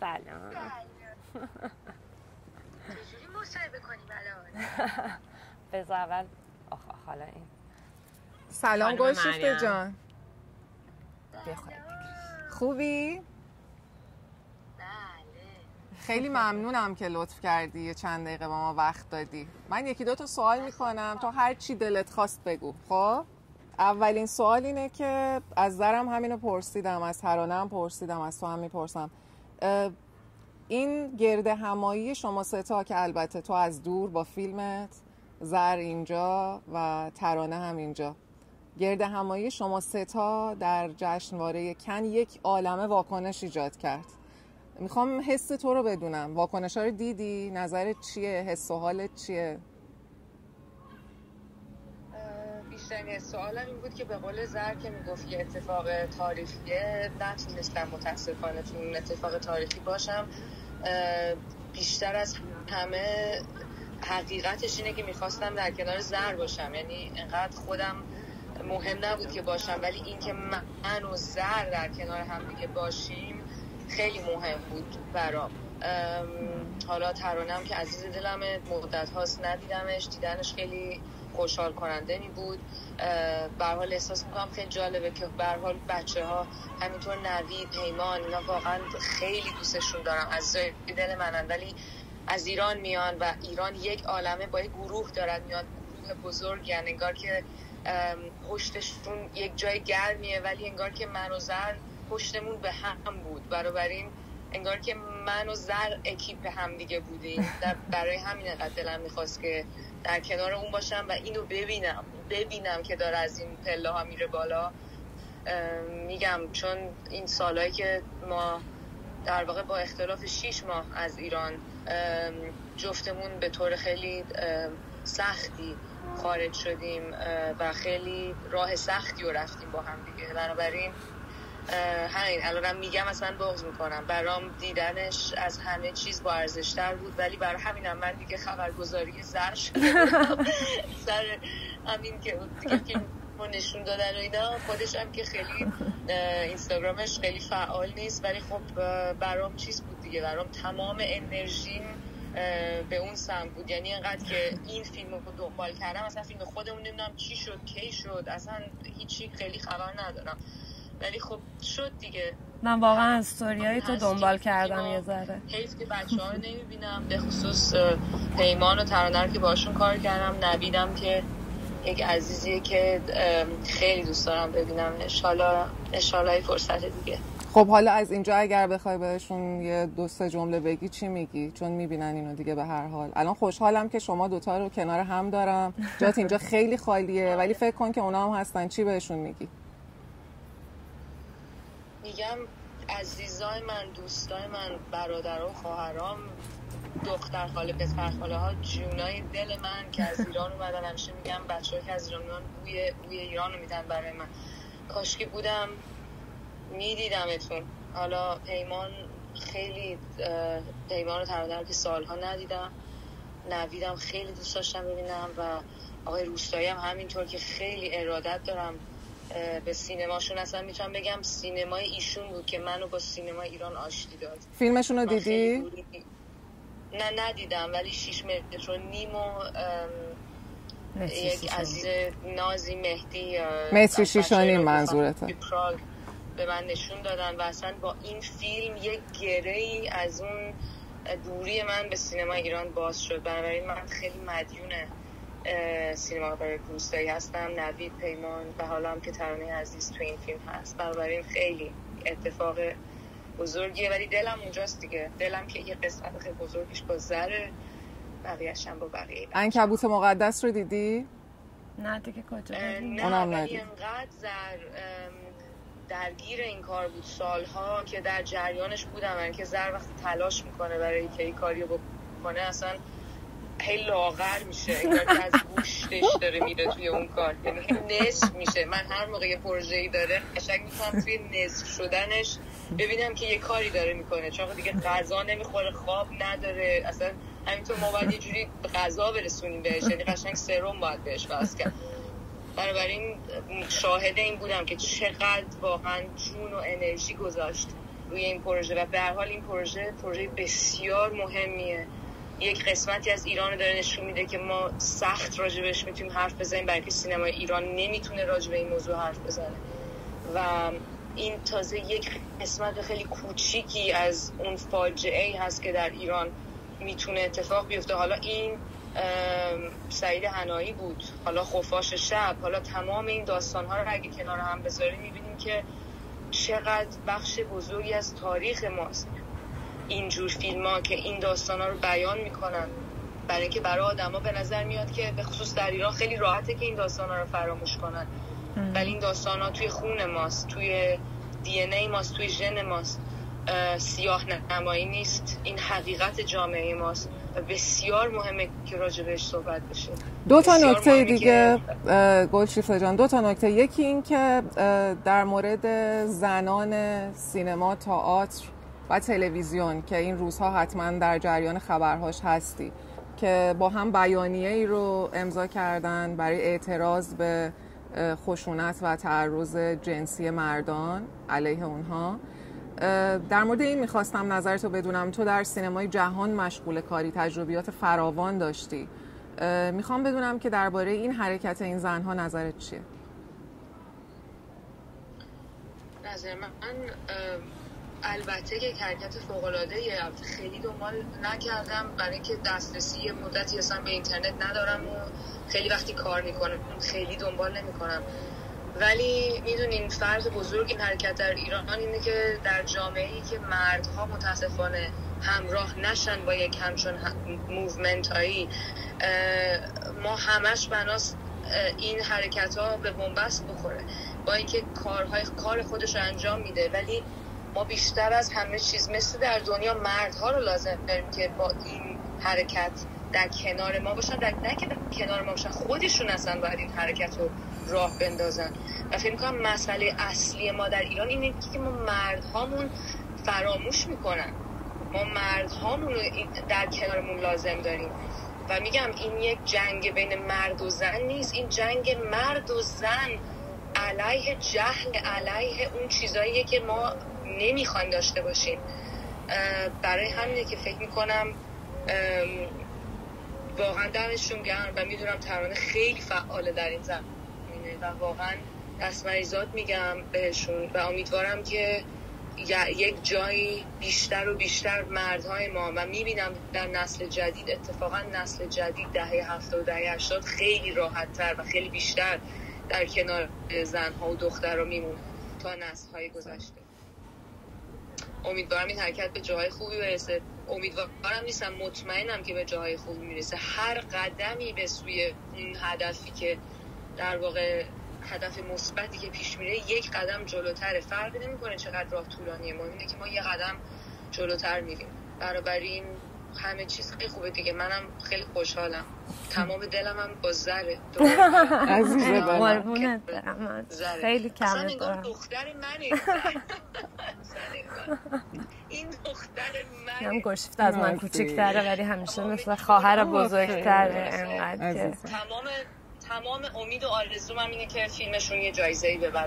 سلام. چجوری مصاحبه کنیم الان؟ بذار اول آخ حالا این. سلام گلشیفته. جان. خوبی؟ بله. خیلی ممنونم که لطف کردی یه چند دقیقه با ما وقت دادی. من یکی دو تا سوال می‌کنم. تو هر چی دلت خواست بگو خب؟ اولین سوال اینه که از زرم همینو پرسیدم از ترانه هم پرسیدم از تو هم می‌پرسم این گرد همایی شما ستا که البته تو از دور با فیلمت زر اینجا و ترانه هم اینجا. گرد همایی شما ستا در جشنواره کن یک عالمه واکنش ایجاد کرد. می‌خوام حس تو رو بدونم. واکنش ها رو دیدی؟ نظرت چیه؟ حس و حالت چیه؟ بیشترین سوالم این بود که به قول زر که می‌گفت یه اتفاق تاریخیه نتونستم متاسفانه تو اون اتفاق تاریخی باشم. بیشتر از همه حقیقتش اینه که می‌خواستم در کنار زر باشم. یعنی انقدر خودم مهم نبود که باشم ولی اینکه من و زر در کنار هم دیگه باشیم خیلی مهم بود برام. ام، حالا ترانم که عزیز دلمه مدت هاست ندیدمش دیدنش خیلی خوشحال کننده می بود. به حال احساس می‌کنم خیلی جالبه که به حال بچه ها همینطور نوید پیمان اینا واقعا خیلی دوستشون دارم. از دل منن. ولی از ایران میان و ایران یک عالمه با یک گروه دارد میان. گروه بزرگ یعنی انگار که پشتشون یک جای گرمیه ولی انگار که من و زر پشتمون به هم بود. بنابراین انگار که من و زر اکیپ هم دیگه بودیم. برای همین انقدر دلم می‌خواست که در کنار اون باشم و اینو ببینم. ببینم که داره از این پله ها میره بالا. میگم چون این سالهایی که ما در واقع با اختلاف 6 ماه از ایران جفتمون به طور خیلی سختی خارج شدیم و خیلی راه سختی رو رفتیم با هم دیگه. بنابراین همین الانم میگم اصلا بغض می‌کنم. برام دیدنش از همه چیز با ارزشتر بود ولی برای همینم من دیگه خبرگزاری زر شده. سر همین که دیگه نشون دادن و اینا خودش هم که خیلی اینستاگرامش خیلی فعال نیست ولی خب برام چیز بود دیگه. برام تمام انرژیم به اون سمت بود. یعنی انقدر که این فیلم رو دنبال کردم اصلا فیلم خودمون نمی‌دونم چی شد کی شد اصلا هیچی خیلی خبر ندارم. ولی خب شد دیگه. من واقعا از ستوریای تو دنبال کردم یه ذره. حیف که بچه ها رو نمی‌بینم به خصوص پیمان و ترانه رو که باشون کار کردم نویدم که یک عزیزیه که خیلی دوست دارم ببینمش حالا اشالله فرصت دیگه. خب حالا از اینجا اگر بخوای بهشون یه دو سه جمله بگی چی میگی؟ چون می‌بینن اینو دیگه به هر حال. الان خوشحالم که شما دوتا رو کنار هم دارم. جات اینجا خیلی خالیه. ولی فکر کن که اونا هم هستن. چی بهشون میگی؟ میگم عزیزای من دوستای من برادرها و خواهرام دختر خاله پسر خاله ها جونای دل من که از ایران اومدن همیشه میگم بچه که از ایران میان بوی, بوی ایران رو میدن برای من. کاشکی بودم میدیدمتون. حالا پیمان خیلی پیمان رو ترانه رو که سالها ندیدم. نویدم خیلی دوست داشتم ببینم و آقای روستایی هم همینطور که خیلی ارادت دارم به سینماشون اصلا می‌تونم بگم سینمای ایشون بود که منو با سینمای ایران آشتی داد. فیلمشون رو دیدی؟ نه ندیدم ولی شیش متر و نیم و یک عزیز نازی مهدی متری از شیش و نیم منظورته. پراگ به من نشون دادن و اصلا با این فیلم یک گره ای از اون دوری من به سینما ایران باز شد. بنابراین من خیلی مدیون اه، سینما برای روستایی هستم نوید پیمان و حالا هم که ترانه عزیز تو این فیلم هست بنابراین خیلی اتفاق بزرگیه ولی دلم اونجاست دیگه دلم که یه قسمت خیلی بزرگش با زره بقیهش هم با بقیه انکبوت مقدس رو دیدی نه دیگه کجا؟ نه اونم ولی. انقدر زر درگیر این کار بود سالها که در جریانش بودم یعنی که زر وقتی تلاش می‌کنه برای که این کاری رو بکنه اصلا هی لاغر میشه انگار که از گوشتش داره میره توی اون کار. یعنی نصف میشه. من هر موقع یه پروژه ای داره قشنگ می‌کنم توی نصف شدنش ببینم که یه کاری داره می‌کنه. چون دیگه غذا نمی‌خوره خواب نداره. اصلا همینطور ما باید یه جوری غذا برسونیم بهش. یعنی قشنگ سرم باید بهش وصل کرد. بنابراین شاهد این بودم که چقدر واقعا جون و انرژی گذاشت روی این پروژه. و به حال این پروژه پروژه بسیار مهمیه. یک قسمتی از ایران رو داره نشون میده که ما سخت راجبش می‌تونیم حرف بزنیم برای سینمای ایران نمی‌تونه راجب این موضوع حرف بزنه. و این تازه یک قسمت خیلی کوچیکی از اون فاجعه ای هست که در ایران می‌تونه اتفاق بیفته. حالا این سعید هنایی بود. حالا خفاش شب. حالا تمام این داستان ها رو اگه کنار هم بذاریم می‌بینیم که چقدر بخش بزرگی از تاریخ ماست. اینجور فیلم ها که این داستان ها رو بیان می‌کنن. برای اینکه برای آدما به نظر میاد که به خصوص در ایران خیلی راحته که این داستان ها رو فراموش کنن. ولی این داستان ها توی خون ماست توی دی ای ماست توی ژن ماست. اه، سیاه نمایی نیست. این حقیقت جامعه ماست. و بسیار مهمه که راجع بهش صحبت بشه. دو تا نکته دیگه که- اه، گلشیفته جان. دو تا نکته. یکی این که در مورد زنان سینما تئاتر و تلویزیون که این روزها حتما در جریان خبرهاش هستی که با هم بیانیه ای رو امضا کردن برای اعتراض به خشونت و تعرض جنسی مردان علیه اونها. در مورد این می‌خواستم نظرتو بدونم. تو در سینمای جهان مشغول کاری تجربیات فراوان داشتی. می‌خوام بدونم که درباره این حرکت این زنها نظرت چیه؟ نظر من البته که حرکت فوق العاده خیلی دنبال نکردم. برای اینکه دسترسی یه مدتی اصلا به اینترنت ندارم و خیلی وقتی کار می‌کنم خیلی دنبال نمی‌کنم. ولی می‌دونین فرق بزرگ این حرکت در ایران اینه که در جامعه ای که مردها متاسفانه همراه نشن با یک همچون movement هایی ما همش بناست این حرکت ها به بنبست بخوره. با اینکه کارهای کار خودش رو انجام میده ولی ما بیشتر از همه چیز مثل در دنیا مردها رو لازم داریم که با این حرکت در کنار ما باشن. در نه که در کنار ما باشن خودشون اصلا باید این حرکت رو راه بندازن. و فکر می‌کنم مسئله اصلی ما در ایران اینه که ما مردهامون فراموش می‌کنن. ما مردهامون رو در کنارمون لازم داریم. و میگم این یک جنگ بین مرد و زن نیست. این جنگ مرد و زن علیه جهل علیه اون چیزاییه که ما نمی‌خوایم داشته باشیم برای همینه که فکر می‌کنم واقعا دمشون گرم و می‌دونم ترانه خیلی فعاله در این زمینه و واقعا دست میگم بهشون و امیدوارم که یک جایی بیشتر و بیشتر مردهای ما و می‌بینم در نسل جدید اتفاقا نسل جدید دهه هفته و دهه هشتاد خیلی راحتتر و خیلی بیشتر در کنار زنها و دختر رو میمون تا نسل های گذشته. امیدوارم این حرکت به جاهای خوبی برسه. امیدوارم نیستم مطمئنم که به جاهای خوبی می‌رسه. هر قدمی به سوی اون هدفی که در واقع هدف مثبتی که پیش میره یک قدم جلوتره. فرقی نمی‌کنه چقدر راه طولانیه. ما اینه که ما یه قدم جلوتر میریم. بنابراین همه چیز خیلی خوبه دیگه. منم خیلی خوشحالم. تمام دلم هم با زره. عزیز دلم. قربونت برم. من زره. خیلی انگار دارم. دختر انگار این دختر هم منه گشفت از من. کوچیک‌تره ولی همیشه مثل خواهر بزرگتره انقدر که. تمام تمام امید و آرزوم هم اینه که فیلمشون یه جایزه ای ببره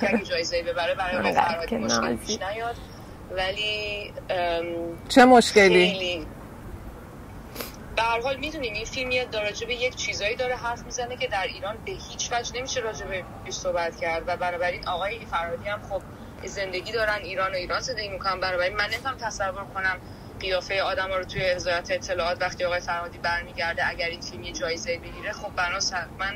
که اگه جایزه ای ببره برای نازی. پیش نیاد. ولی چه مشکلی؟ به هر حال می‌دونیم این فیلم یه راجع به یک چیزایی داره حرف می‌زنه که در ایران به هیچ وجه نمیشه راجع بهش صحبت کرد. و بنابراین آقای فرهادی هم خب زندگی دارن ایران و ایران زندگی می‌کنن. بنابراین من نمی‌تونم تصور کنم قیافه آدم رو توی وزارت اطلاعات وقتی آقای فرهادی برمیگرده اگر این فیلم یه جایزه بگیره خب بناس حتما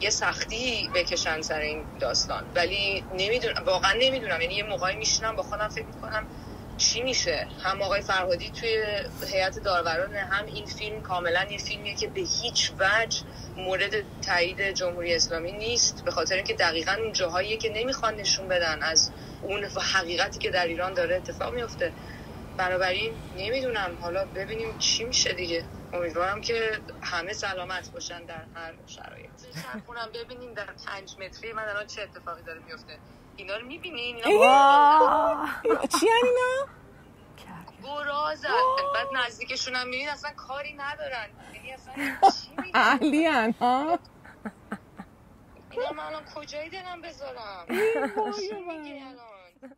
یه سختی بکشن سر این داستان. ولی نمی‌دونم واقعا نمی‌دونم. یعنی یه موقعی میشینم با خودم فکر می‌کنم چی میشه؟ هم آقای فرهادی توی هیئت داروران هم این فیلم کاملا یه فیلمیه که به هیچ وجه مورد تایید جمهوری اسلامی نیست. به خاطر اینکه دقیقا اون جاهاییه که نمی‌خوان نشون بدن از اون حقیقتی که در ایران داره اتفاق میفته. بنابراین نمی‌دونم. حالا ببینیم چی میشه دیگه. امیدوارم که همه سلامت باشن در هر شرایط. خونم ببینیم در پنج متری. من الان چه اتفاقی داره میفته؟ اینا رو می‌بینین. چی یعنی اینا؟ گرازن. بعد نزدیکشون هم میبین اصلا کاری ندارن. یعنی اصلا چی میگن اهلی ها اینا من الان کجای دلم بذارم؟ چی میگی الان؟